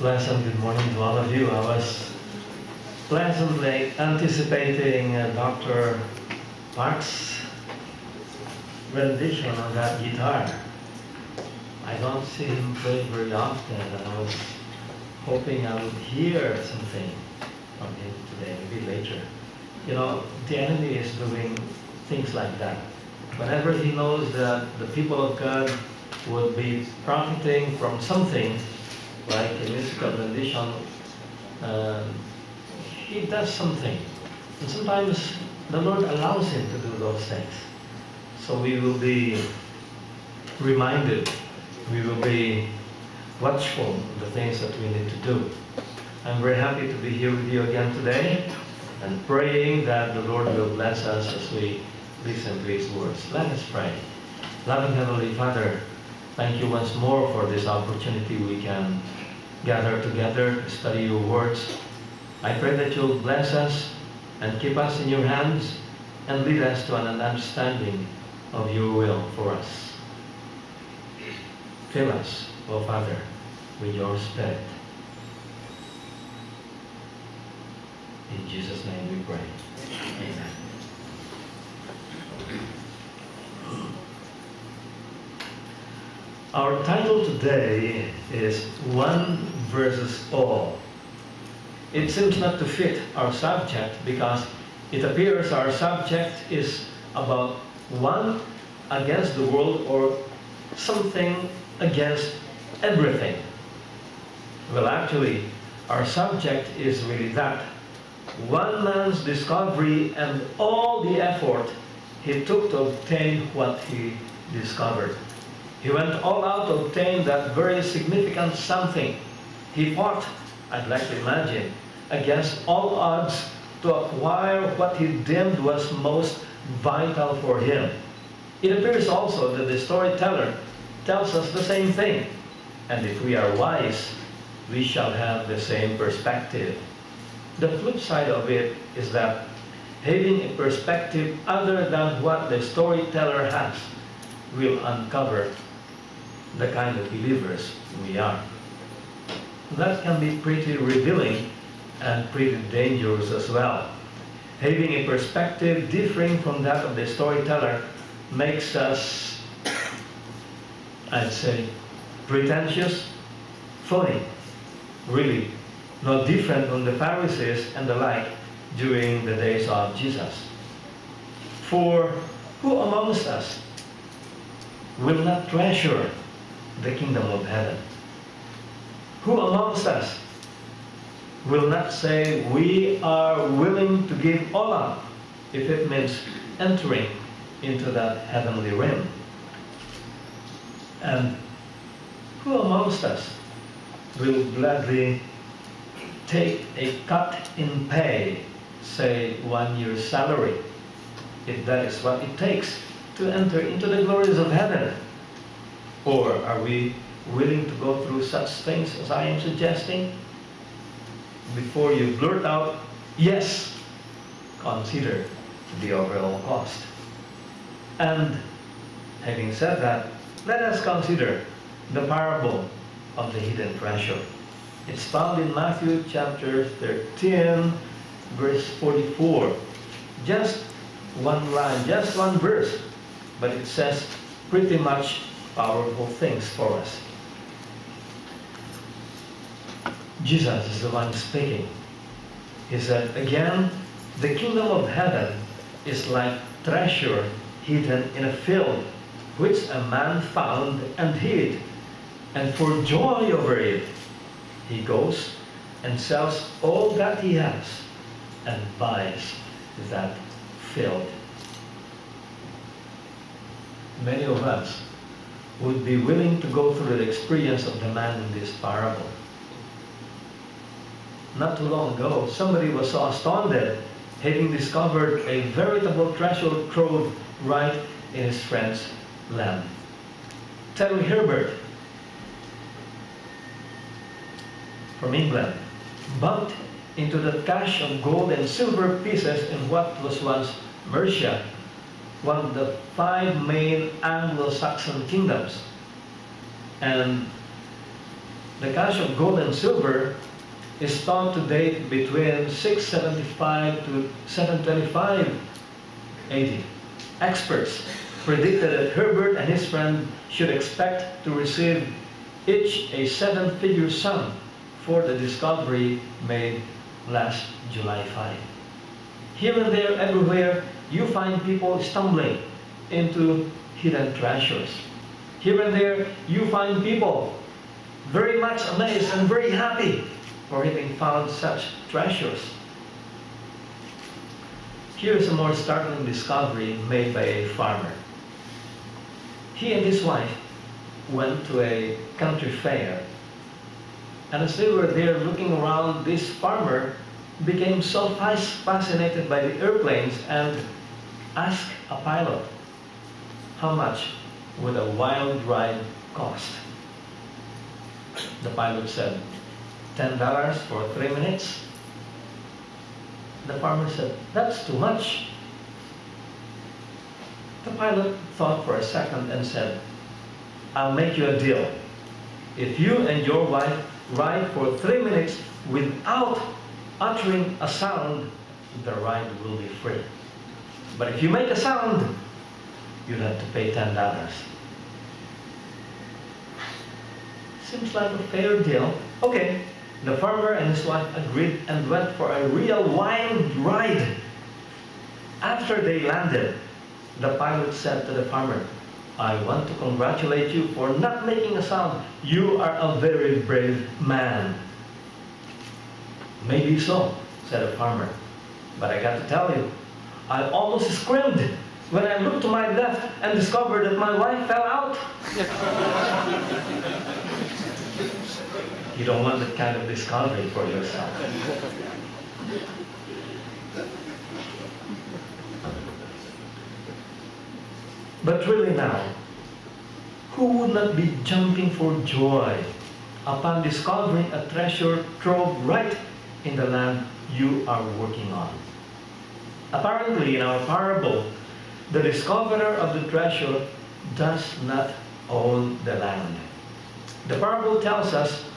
Pleasant good morning to all of you. I was pleasantly anticipating uh, Dr. Park's rendition on that guitar. I don't see him play very often, and I was hoping I would hear something from him today, maybe later. You know, the enemy is doing things like that. Whenever he knows that the people of God would be profiting from something, like a musical rendition, uh, he does something. And sometimes the Lord allows him to do those things. So we will be reminded, we will be watchful of the things that we need to do. I'm very happy to be here with you again today and praying that the Lord will bless us as we listen to His words. Let us pray. Loving Heavenly Father, thank you once more for this opportunity we can gather together to study your words. I pray that you'll bless us and keep us in your hands and lead us to an understanding of your will for us. Fill us, O oh Father, with your Spirit. In Jesus' name we pray. Amen. Our title today is One versus All. It seems not to fit our subject because it appears our subject is about one against the world or something against everything. Well, actually, our subject is really that. One man's discovery and all the effort he took to obtain what he discovered. He went all out to obtain that very significant something. He fought, I'd like to imagine, against all odds to acquire what he deemed was most vital for him. It appears also that the storyteller tells us the same thing. And if we are wise, we shall have the same perspective. The flip side of it is that having a perspective other than what the storyteller has will uncover the kind of believers we are. That can be pretty revealing and pretty dangerous as well. Having a perspective differing from that of the storyteller makes us, I'd say, pretentious, phony, really, not different from the Pharisees and the like during the days of Jesus. For who amongst us will not treasure the kingdom of heaven. Who amongst us will not say we are willing to give all up if it means entering into that heavenly realm? And who amongst us will gladly take a cut in pay, say one year's salary, if that is what it takes to enter into the glories of heaven? Or are we willing to go through such things as I am suggesting? Before you blurt out, yes, consider the overall cost. And having said that, let us consider the parable of the hidden treasure. It's found in Matthew chapter 13, verse 44. Just one line, just one verse, but it says pretty much powerful things for us. Jesus is the one speaking. He said, again, the kingdom of heaven is like treasure hidden in a field, which a man found and hid. And for joy over it, he goes and sells all that he has and buys that field. Many of us would be willing to go through the experience of the man in this parable. Not too long ago, somebody was so astounded having discovered a veritable treasure trove right in his friend's land. Terry Herbert from England bumped into the cache of gold and silver pieces in what was once Mercia one of the five main Anglo-Saxon kingdoms. And The cache of gold and silver is thought to date between 675 to 725 AD. Experts predicted that Herbert and his friend should expect to receive each a seven-figure sum for the discovery made last July 5. Here and there, everywhere, you find people stumbling into hidden treasures. Here and there, you find people very much amazed and very happy for having found such treasures. Here is a more startling discovery made by a farmer. He and his wife went to a country fair, and as they were there looking around, this farmer became so fascinated by the airplanes and asked a pilot, how much would a wild ride cost? The pilot said, $10 for three minutes. The farmer said, that's too much. The pilot thought for a second and said, I'll make you a deal. If you and your wife ride for three minutes without uttering a sound, the ride will be free. But if you make a sound, you'll have to pay $10. Seems like a fair deal. Okay, the farmer and his wife agreed and went for a real wild ride. After they landed, the pilot said to the farmer, I want to congratulate you for not making a sound. You are a very brave man. Maybe so, said the farmer. But I got to tell you, I almost screamed when I looked to my left and discovered that my wife fell out. you don't want that kind of discovery for yourself. But really now, who would not be jumping for joy upon discovering a treasure trove right in the land you are working on. Apparently, in our parable, the discoverer of the treasure does not own the land. The parable tells us,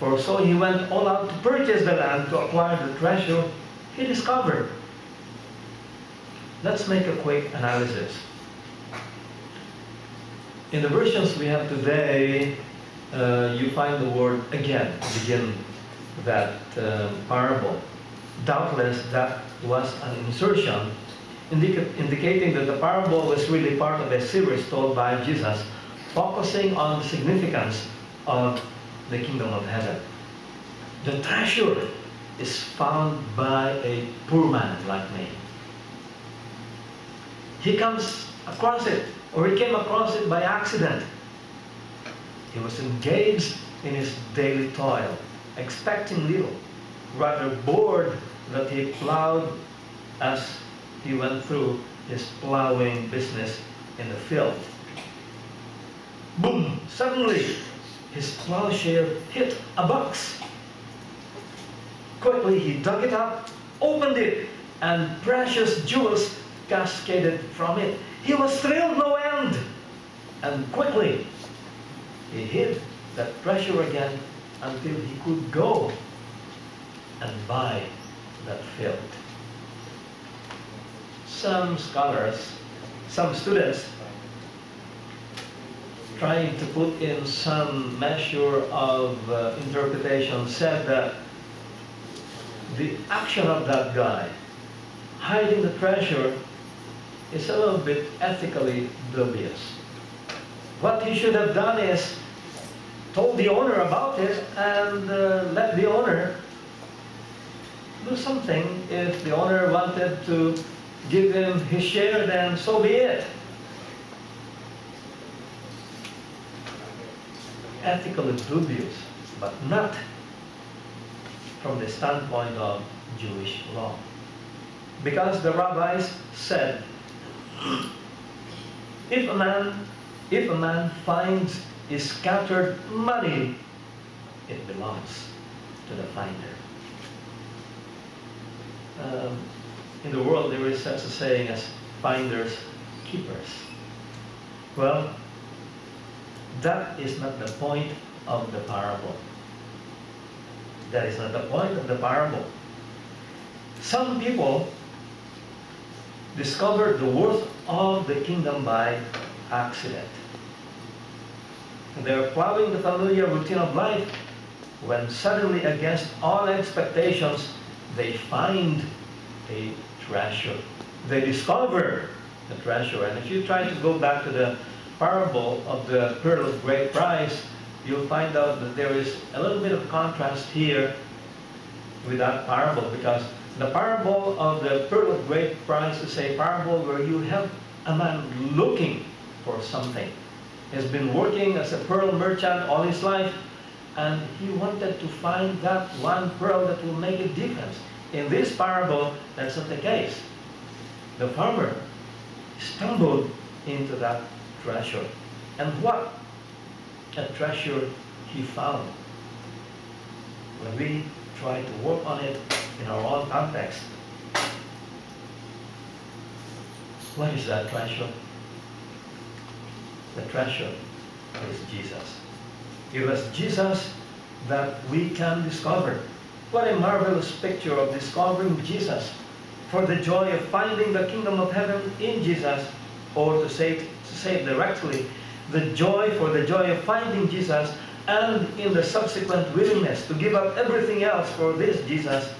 for so he went all out to purchase the land to acquire the treasure he discovered. Let's make a quick analysis. In the versions we have today, uh, you find the word again begin that uh, parable. Doubtless that was an insertion indica indicating that the parable was really part of a series told by Jesus focusing on the significance of the kingdom of heaven. The treasure is found by a poor man like me. He comes across it, or he came across it by accident. He was engaged in his daily toil expecting little, rather bored that he plowed as he went through his plowing business in the field. Boom! Suddenly, his plowshare hit a box. Quickly, he dug it up, opened it, and precious jewels cascaded from it. He was thrilled no end. And quickly, he hid that treasure again until he could go and buy that field. Some scholars, some students, trying to put in some measure of uh, interpretation, said that the action of that guy hiding the treasure is a little bit ethically dubious. What he should have done is told the owner about it and uh, let the owner do something. If the owner wanted to give him his share, then so be it. Ethically dubious, but not from the standpoint of Jewish law. Because the rabbis said, if a man, if a man finds his scattered money, it belongs to the finder. Um, in the world, there is such a saying as finders, keepers. Well, that is not the point of the parable. That is not the point of the parable. Some people discover the worth of the kingdom by accident. They're plowing the familiar routine of life when suddenly, against all expectations, they find a treasure. They discover the treasure. And if you try to go back to the parable of the pearl of great price, you'll find out that there is a little bit of contrast here with that parable because the parable of the pearl of great price is a parable where you have a man looking for something. He's been working as a pearl merchant all his life and he wanted to find that one pearl that will make a difference. In this parable, that's not the case. The farmer stumbled into that treasure. And what a treasure he found. When we try to work on it in our own context, what is that treasure? The treasure is Jesus. It was Jesus that we can discover. What a marvelous picture of discovering Jesus for the joy of finding the kingdom of heaven in Jesus, or to say, to say directly, the joy for the joy of finding Jesus and in the subsequent willingness to give up everything else for this Jesus,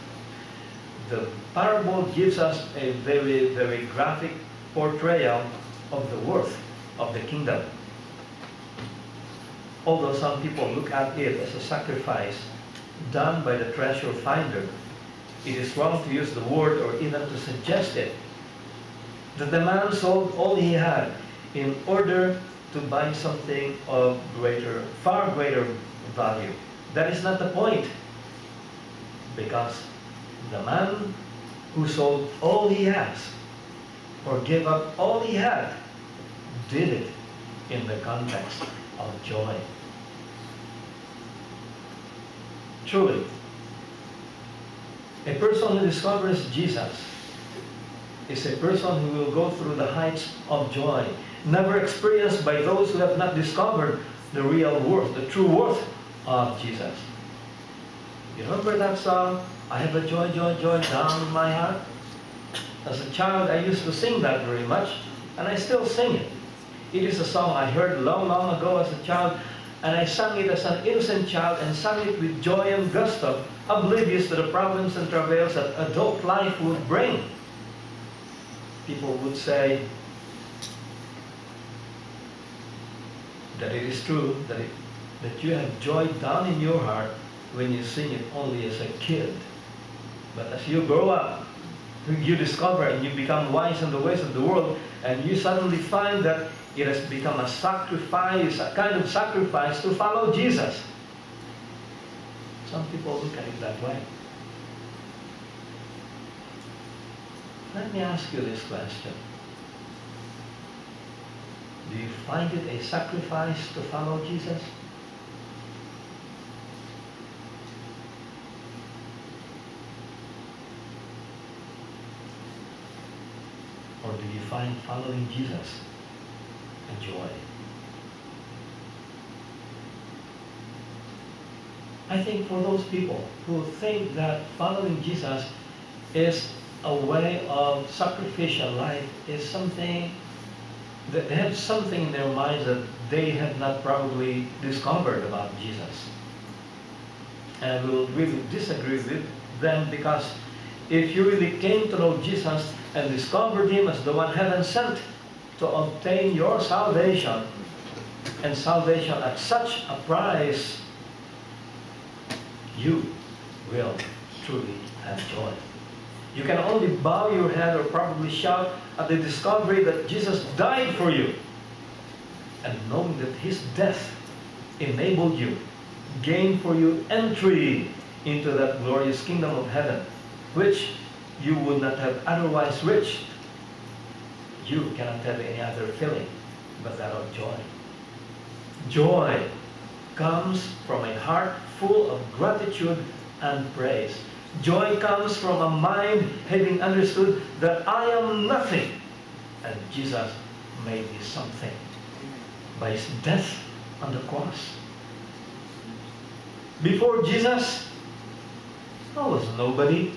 the parable gives us a very, very graphic portrayal of the worth of the kingdom. Although some people look at it as a sacrifice done by the treasure finder, it is wrong to use the word or even to suggest it. That the man sold all he had in order to buy something of greater, far greater value. That is not the point. Because the man who sold all he has or gave up all he had did it in the context of joy. Truly, a person who discovers Jesus is a person who will go through the heights of joy, never experienced by those who have not discovered the real worth, the true worth of Jesus. You remember that song, I have a joy, joy, joy down in my heart? As a child, I used to sing that very much, and I still sing it. It is a song I heard long, long ago as a child, and I sang it as an innocent child and sang it with joy and gusto, oblivious to the problems and travails that adult life would bring. People would say that it is true that, it, that you have joy down in your heart when you sing it only as a kid. But as you grow up, you discover and you become wise in the ways of the world, and you suddenly find that it has become a sacrifice, a kind of sacrifice to follow Jesus. Some people look at it that way. Let me ask you this question. Do you find it a sacrifice to follow Jesus? Or do you find following Jesus a joy? I think for those people who think that following Jesus is a way of sacrificial life is something that they have something in their minds that they have not probably discovered about Jesus. And I will really disagree with them because if you really came to know Jesus and discovered him as the one heaven sent to obtain your salvation and salvation at such a price, you will truly have joy. You can only bow your head or probably shout at the discovery that Jesus died for you. And knowing that his death enabled you, gained for you entry into that glorious kingdom of heaven, which you would not have otherwise reached. You cannot have any other feeling but that of joy. Joy comes from a heart full of gratitude and praise. Joy comes from a mind having understood that I am nothing and Jesus made me something by his death on the cross. Before Jesus, I was nobody.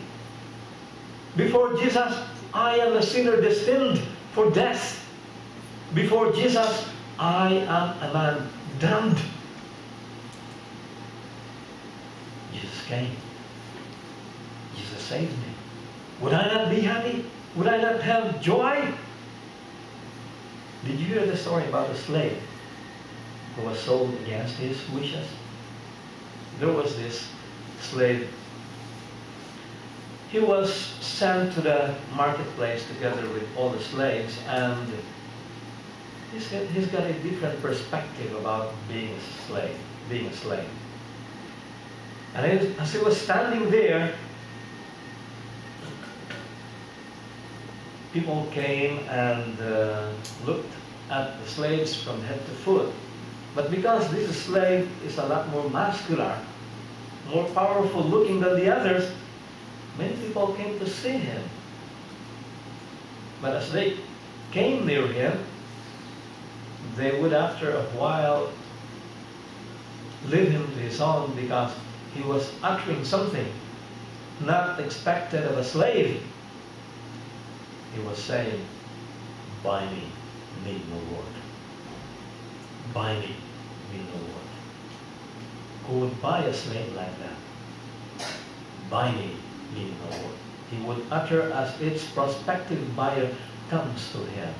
Before Jesus, I am a sinner destined for death. Before Jesus, I am a man damned. Jesus came. Saved me. Would I not be happy? Would I not have joy? Did you hear the story about the slave who was sold against his wishes? There was this slave. He was sent to the marketplace together with all the slaves, and he's got, he's got a different perspective about being a slave, being a slave. And as he was standing there, people came and uh, looked at the slaves from head to foot. But because this slave is a lot more muscular, more powerful looking than the others, many people came to see him. But as they came near him, they would after a while leave him to his own because he was uttering something not expected of a slave he was saying, Buy me, me no word. Buy me, me no word. Who would buy a slave like that? Buy me, me no word. He would utter as its prospective buyer comes to him.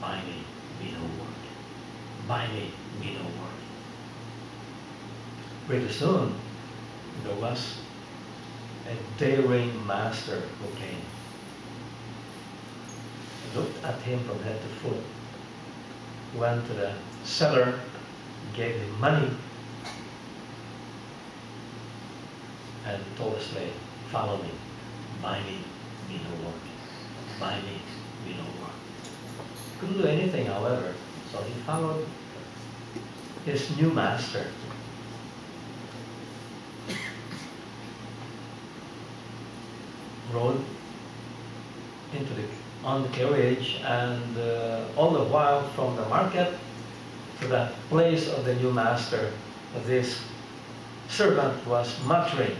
Buy me, me no word. Buy me, me no word. Pretty soon, there was a daring master who came. Looked at him from head to foot, went to the seller, gave him money, and told the slave, follow me, buy me, me no work. Buy me, me no work. Couldn't do anything, however, so he followed his new master rode into the on the carriage and uh, all the while from the market to the place of the new master. This servant was muttering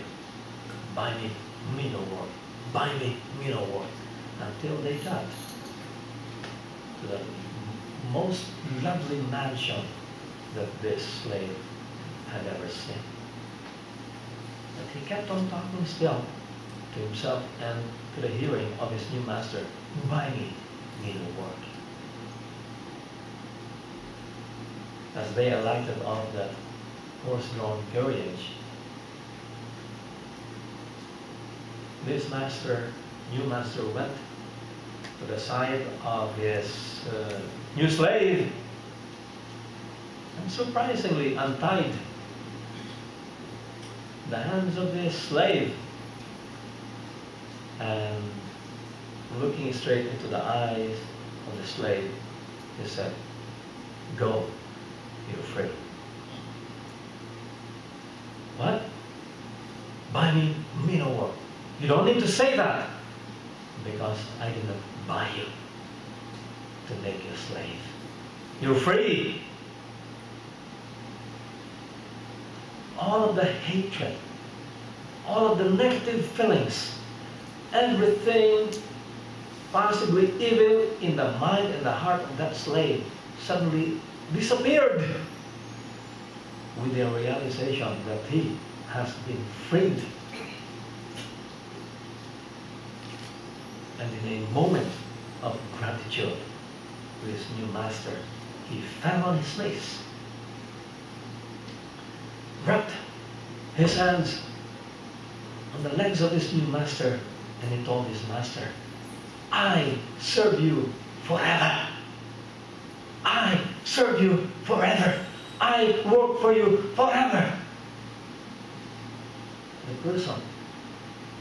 buy me work buy me work until they got to the most lovely mansion that this slave had ever seen. But he kept on talking still to himself and to the hearing of his new master, Buy me needle work. As they alighted off that horse-drawn carriage, this master, new master, went to the side of his uh, new slave and surprisingly untied the hands of this slave and looking straight into the eyes of the slave, he said, Go, you're free. What? Buy me, me no work. You don't need to say that because I didn't buy you to make you a slave. You're free. All of the hatred, all of the negative feelings everything possibly evil in the mind and the heart of that slave suddenly disappeared with the realization that he has been freed. And in a moment of gratitude to his new master, he fell on his face, wrapped his hands on the legs of his new master, and he told his master, I serve you forever. I serve you forever. I work for you forever. The person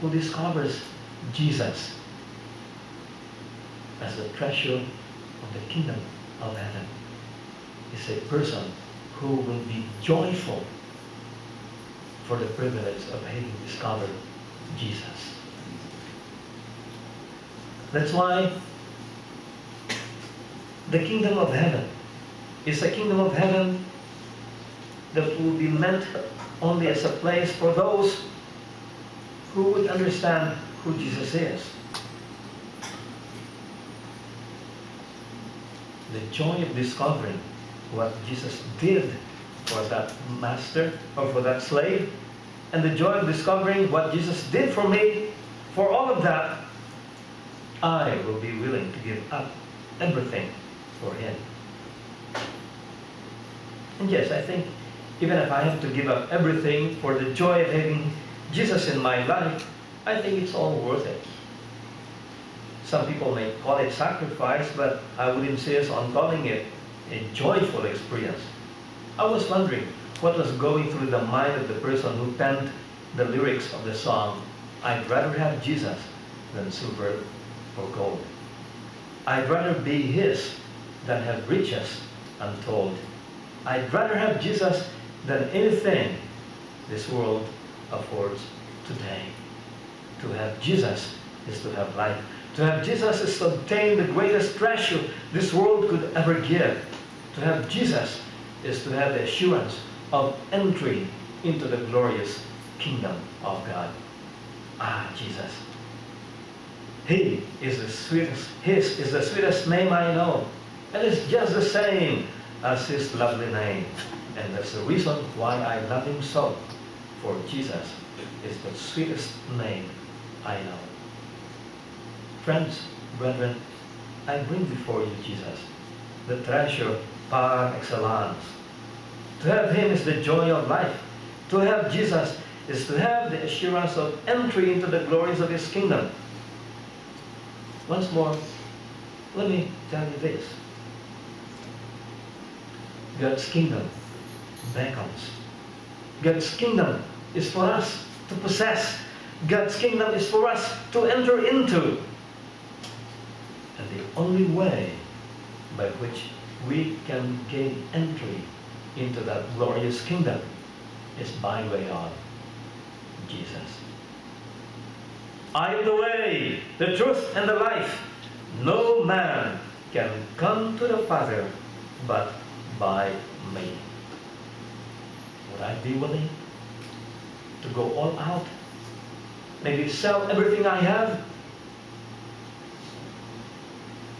who discovers Jesus as the treasure of the kingdom of heaven is a person who will be joyful for the privilege of having discovered Jesus. That's why the kingdom of heaven is a kingdom of heaven that will be meant only as a place for those who would understand who Jesus is. The joy of discovering what Jesus did for that master or for that slave, and the joy of discovering what Jesus did for me, for all of that, I will be willing to give up everything for Him. And yes, I think even if I have to give up everything for the joy of having Jesus in my life, I think it's all worth it. Some people may call it sacrifice, but I would insist on calling it a joyful experience. I was wondering what was going through the mind of the person who penned the lyrics of the song, I'd rather have Jesus than silver gold. I'd rather be His than have riches untold. I'd rather have Jesus than anything this world affords today. To have Jesus is to have life. To have Jesus is to obtain the greatest treasure this world could ever give. To have Jesus is to have the assurance of entry into the glorious kingdom of God. Ah, Jesus. He is the sweetest, His is the sweetest name I know. And it's just the same as His lovely name. And that's the reason why I love Him so. For Jesus is the sweetest name I know. Friends, brethren, I bring before you Jesus, the treasure par excellence. To have Him is the joy of life. To have Jesus is to have the assurance of entry into the glories of His kingdom. Once more, let me tell you this. God's kingdom beckons. God's kingdom is for us to possess. God's kingdom is for us to enter into. And the only way by which we can gain entry into that glorious kingdom is by way of Jesus. I am the way, the truth, and the life. No man can come to the Father but by me. Would I be willing to go all out? Maybe sell everything I have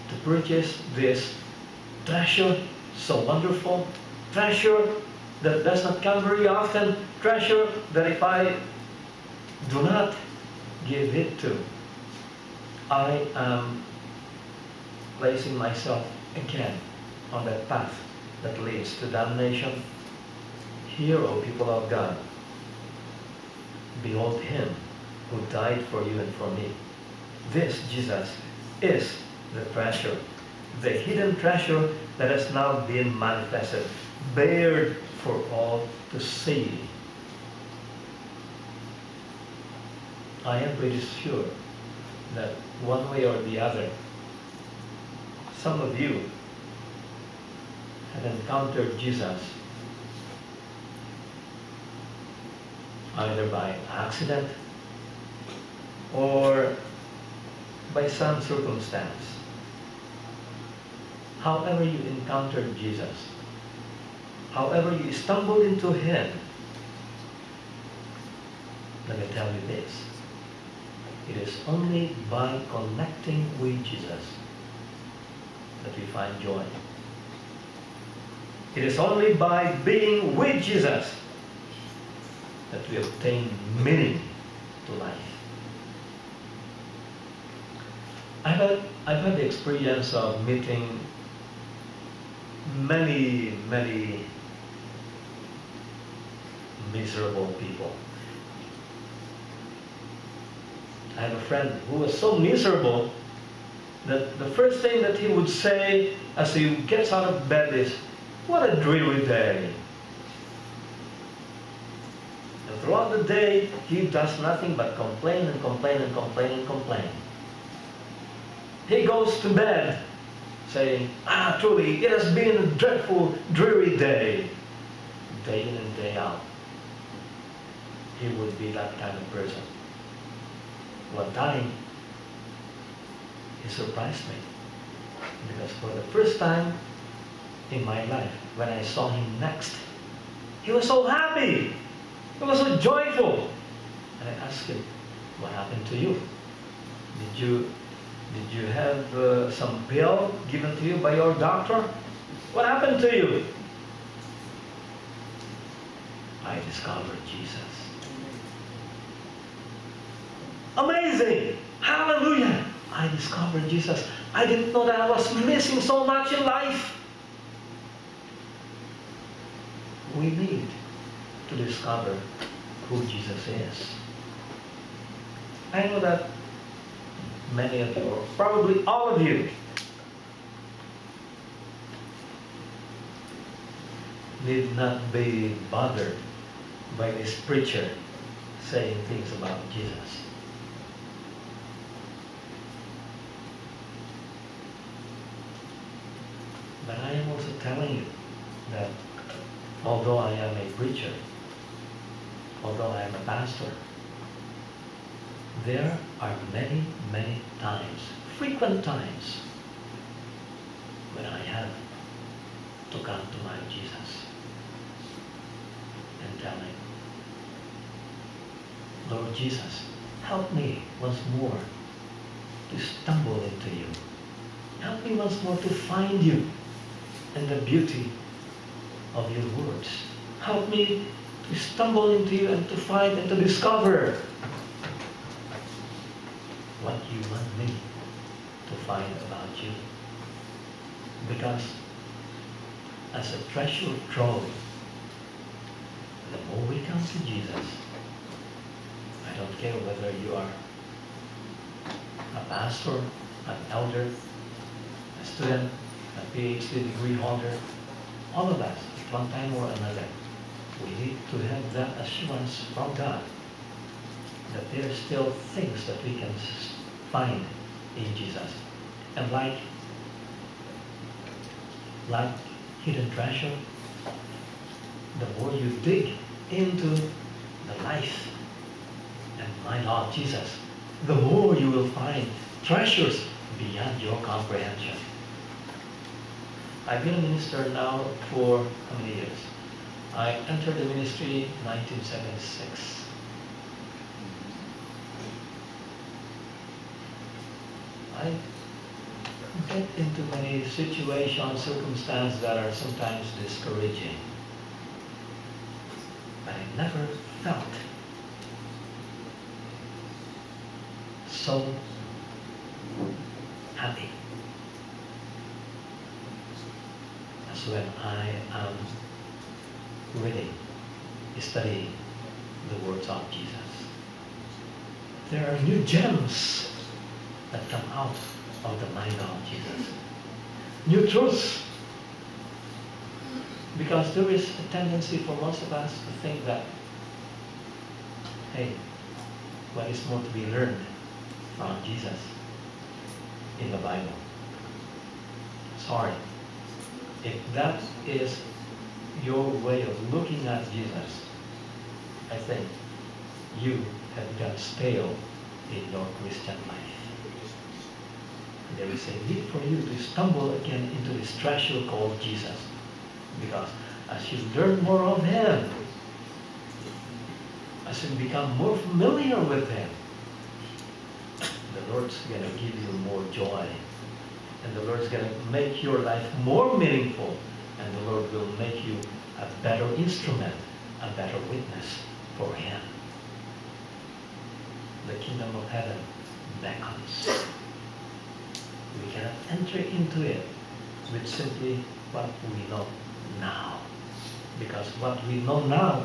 to purchase this treasure so wonderful, treasure that does not come very often, treasure that if I do not give it to, I am placing myself again on that path that leads to damnation. Hear, O people of God, behold him who died for you and for me. This, Jesus, is the treasure, the hidden treasure that has now been manifested, bared for all to see. I am pretty sure that one way or the other, some of you have encountered Jesus either by accident or by some circumstance. However you encountered Jesus, however you stumbled into Him, let me tell you this. It is only by connecting with Jesus that we find joy. It is only by being with Jesus that we obtain meaning to life. I've had, I've had the experience of meeting many, many miserable people. I have a friend who was so miserable that the first thing that he would say as he gets out of bed is, What a dreary day. And throughout the day, he does nothing but complain and complain and complain and complain. He goes to bed saying, Ah, truly, it has been a dreadful, dreary day. Day in and day out. He would be that kind of person. One time, he surprised me. Because for the first time in my life, when I saw him next, he was so happy. He was so joyful. And I asked him, what happened to you? Did you did you have uh, some pill given to you by your doctor? What happened to you? I discovered Jesus. Amazing! Hallelujah! I discovered Jesus. I didn't know that I was missing so much in life. We need to discover who Jesus is. I know that many of you, or probably all of you, need not be bothered by this preacher saying things about Jesus. But I am also telling you that although I am a preacher, although I am a pastor, there are many, many times, frequent times, when I have to come to my Jesus and tell him, Lord Jesus, help me once more to stumble into you. Help me once more to find you and the beauty of your words. Help me to stumble into you and to find and to discover what you want me to find about you. Because as a treasure trove, the more we come to Jesus, I don't care whether you are a pastor, an elder, a student, a PhD degree holder, all of us, one time or another, we need to have that assurance from God that there are still things that we can find in Jesus. And like, like hidden treasure, the more you dig into the life and mind of Jesus, the more you will find treasures beyond your comprehension. I've been a minister now for how many years? I entered the ministry in 1976. I get into many situations, circumstances that are sometimes discouraging. But I never felt so happy when I am really studying the words of Jesus. There are new gems that come out of the mind of Jesus. New truths. Because there is a tendency for most of us to think that, hey, what is more to be learned from Jesus in the Bible? Sorry. If that is your way of looking at Jesus, I think you have got stale in your Christian life. There is a need for you to stumble again into this treasure called Jesus. Because as you learn more of Him, as you become more familiar with Him, the Lord's going to give you more joy. And the Lord is going to make your life more meaningful. And the Lord will make you a better instrument, a better witness for Him. The kingdom of heaven beckons we cannot enter into it with simply what we know now. Because what we know now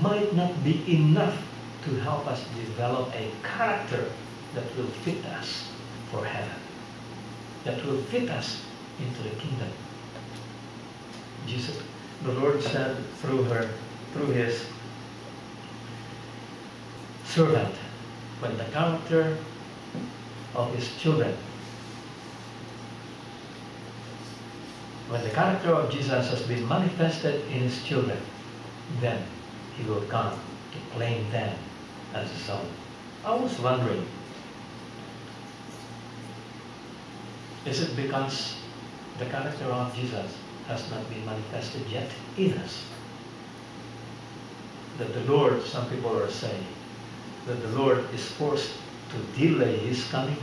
might not be enough to help us develop a character that will fit us for heaven, that will fit us into the kingdom. Jesus, the Lord said through her, through his servant, when the character of his children when the character of Jesus has been manifested in his children, then he will come to claim them as his own. I was wondering, is it because the character of Jesus has not been manifested yet in us that the Lord, some people are saying, that the Lord is forced to delay his coming?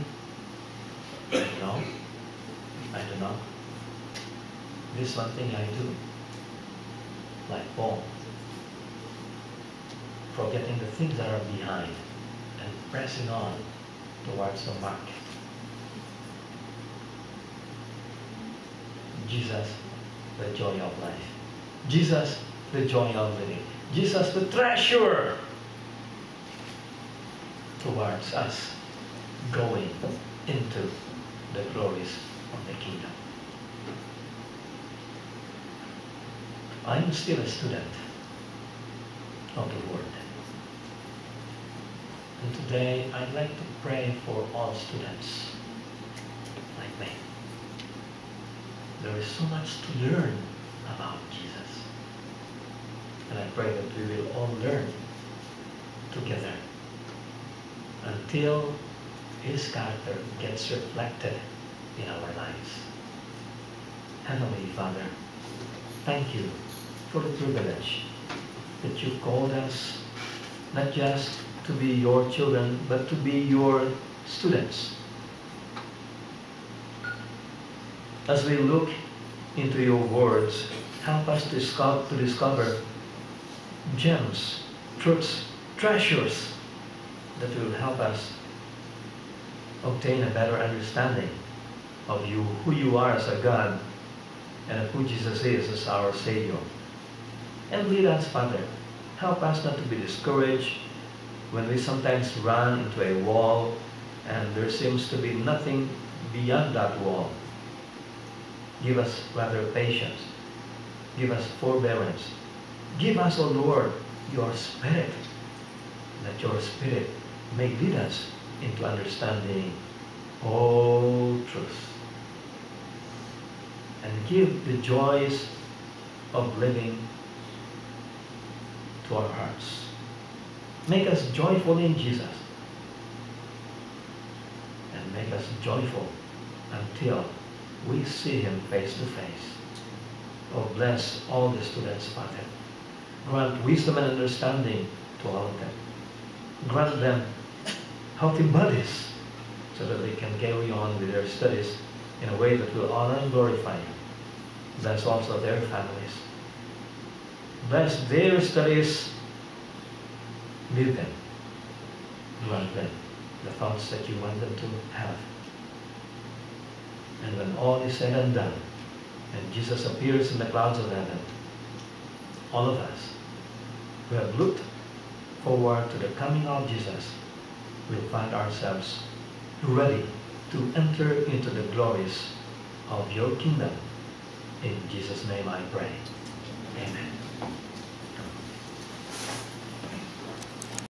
I don't know. I don't know. This one thing I do, like Paul, forgetting the things that are behind and pressing on towards the mark. Jesus, the joy of life. Jesus, the joy of living. Jesus, the treasure towards us going into the glories of the kingdom. I'm still a student of the Word. And today I'd like to pray for all students like me. There is so much to learn about Jesus. And I pray that we will all learn together until his character gets reflected in our lives. Heavenly Father, thank you for the privilege that you called us not just to be your children, but to be your students. As we look into your words, help us to discover gems, truths, treasures that will help us obtain a better understanding of you, who you are as a God, and of who Jesus is as our Savior. And lead us, Father. Help us not to be discouraged when we sometimes run into a wall and there seems to be nothing beyond that wall. Give us rather patience. Give us forbearance. Give us, O oh Lord, your Spirit, that your Spirit may lead us into understanding all truth. And give the joys of living to our hearts. Make us joyful in Jesus. And make us joyful until we see him face to face. Oh, bless all the students, Father. Grant wisdom and understanding to all of them. Grant them healthy bodies so that they can carry on with their studies in a way that will honor and glorify you. Bless also their families. Bless their studies. Lead them. Grant them the thoughts that you want them to have. And when all is said and done, and Jesus appears in the clouds of heaven, all of us who have looked forward to the coming of Jesus will find ourselves ready to enter into the glories of your kingdom. In Jesus' name I pray. Amen.